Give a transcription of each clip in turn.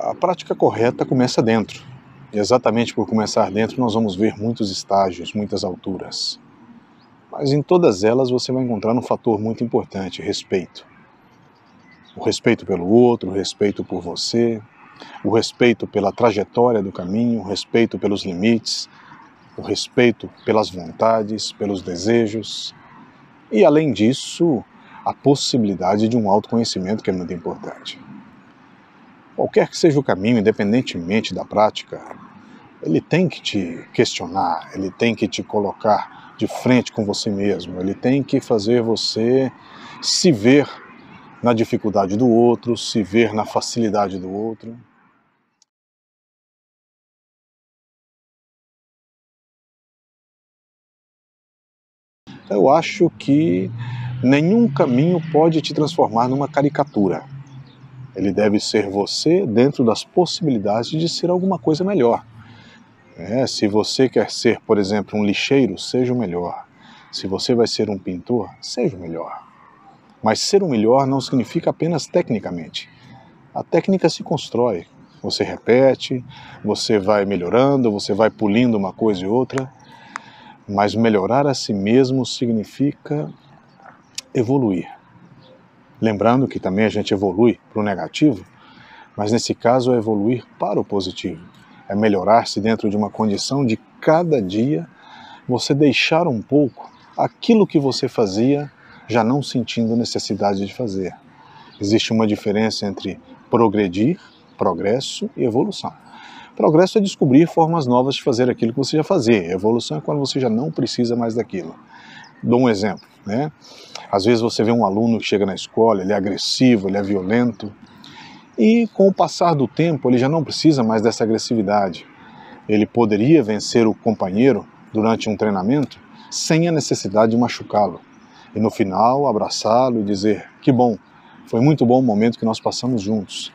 A prática correta começa dentro. E exatamente por começar dentro, nós vamos ver muitos estágios, muitas alturas. Mas em todas elas você vai encontrar um fator muito importante: respeito. O respeito pelo outro, o respeito por você, o respeito pela trajetória do caminho, o respeito pelos limites, o respeito pelas vontades, pelos desejos. E além disso, a possibilidade de um autoconhecimento que é muito importante. Qualquer que seja o caminho, independentemente da prática, ele tem que te questionar, ele tem que te colocar de frente com você mesmo, ele tem que fazer você se ver na dificuldade do outro, se ver na facilidade do outro. Eu acho que nenhum caminho pode te transformar numa caricatura. Ele deve ser você dentro das possibilidades de ser alguma coisa melhor. É, se você quer ser, por exemplo, um lixeiro, seja o melhor. Se você vai ser um pintor, seja o melhor. Mas ser o melhor não significa apenas tecnicamente. A técnica se constrói. Você repete, você vai melhorando, você vai pulindo uma coisa e outra. Mas melhorar a si mesmo significa evoluir. Lembrando que também a gente evolui para o negativo, mas nesse caso é evoluir para o positivo. É melhorar-se dentro de uma condição de cada dia você deixar um pouco aquilo que você fazia já não sentindo necessidade de fazer. Existe uma diferença entre progredir, progresso e evolução. Progresso é descobrir formas novas de fazer aquilo que você já fazia. Evolução é quando você já não precisa mais daquilo. Dou um exemplo, né? Às vezes você vê um aluno que chega na escola, ele é agressivo, ele é violento, e com o passar do tempo ele já não precisa mais dessa agressividade. Ele poderia vencer o companheiro durante um treinamento sem a necessidade de machucá-lo. E no final abraçá-lo e dizer: Que bom, foi muito bom o momento que nós passamos juntos.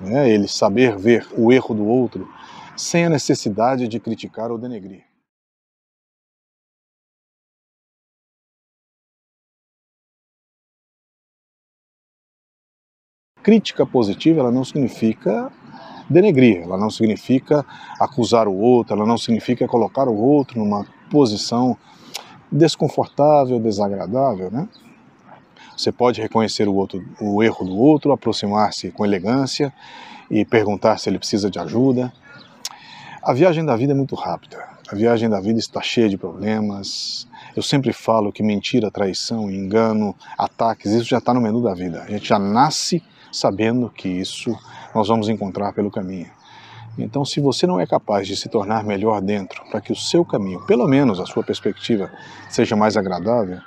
Né? Ele saber ver o erro do outro sem a necessidade de criticar ou denegrir. Crítica positiva ela não significa denegrir, ela não significa acusar o outro, ela não significa colocar o outro numa posição desconfortável, desagradável, né? Você pode reconhecer o, outro, o erro do outro, aproximar-se com elegância e perguntar se ele precisa de ajuda. A viagem da vida é muito rápida. A viagem da vida está cheia de problemas. Eu sempre falo que mentira, traição, engano, ataques, isso já está no menu da vida. A gente já nasce sabendo que isso nós vamos encontrar pelo caminho. Então, se você não é capaz de se tornar melhor dentro, para que o seu caminho, pelo menos a sua perspectiva, seja mais agradável,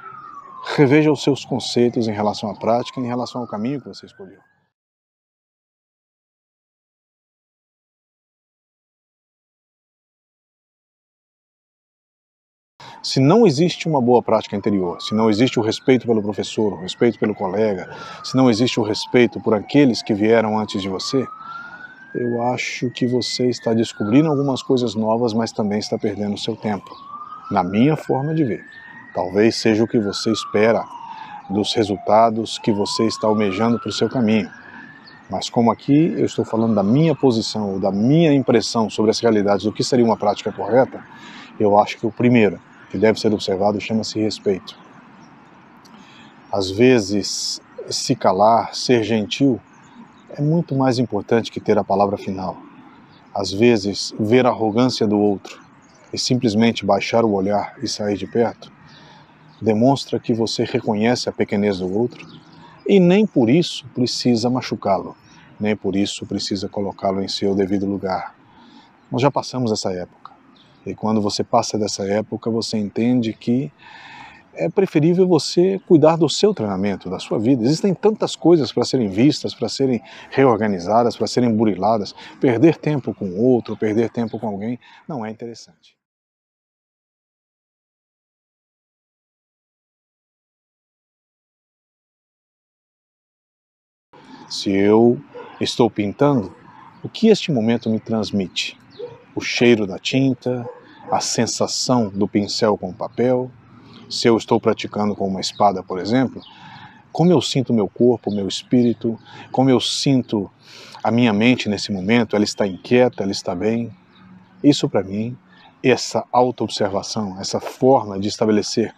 reveja os seus conceitos em relação à prática, em relação ao caminho que você escolheu. Se não existe uma boa prática interior, se não existe o respeito pelo professor, o respeito pelo colega, se não existe o respeito por aqueles que vieram antes de você, eu acho que você está descobrindo algumas coisas novas, mas também está perdendo seu tempo. Na minha forma de ver. Talvez seja o que você espera dos resultados que você está almejando para o seu caminho. Mas como aqui eu estou falando da minha posição da minha impressão sobre as realidades do que seria uma prática correta, eu acho que o primeiro que deve ser observado chama-se respeito. Às vezes, se calar, ser gentil, é muito mais importante que ter a palavra final. Às vezes, ver a arrogância do outro e simplesmente baixar o olhar e sair de perto demonstra que você reconhece a pequenez do outro e nem por isso precisa machucá-lo, nem por isso precisa colocá-lo em seu devido lugar. Nós já passamos essa época. E quando você passa dessa época, você entende que é preferível você cuidar do seu treinamento, da sua vida. Existem tantas coisas para serem vistas, para serem reorganizadas, para serem buriladas. Perder tempo com outro, perder tempo com alguém, não é interessante. Se eu estou pintando, o que este momento me transmite? O cheiro da tinta, a sensação do pincel com o papel. Se eu estou praticando com uma espada, por exemplo, como eu sinto meu corpo, meu espírito, como eu sinto a minha mente nesse momento, ela está inquieta, ela está bem. Isso para mim, essa autoobservação, essa forma de estabelecer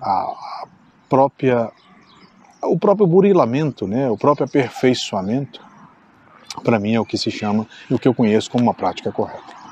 a própria o próprio burilamento, né, o próprio aperfeiçoamento, para mim é o que se chama e o que eu conheço como uma prática correta.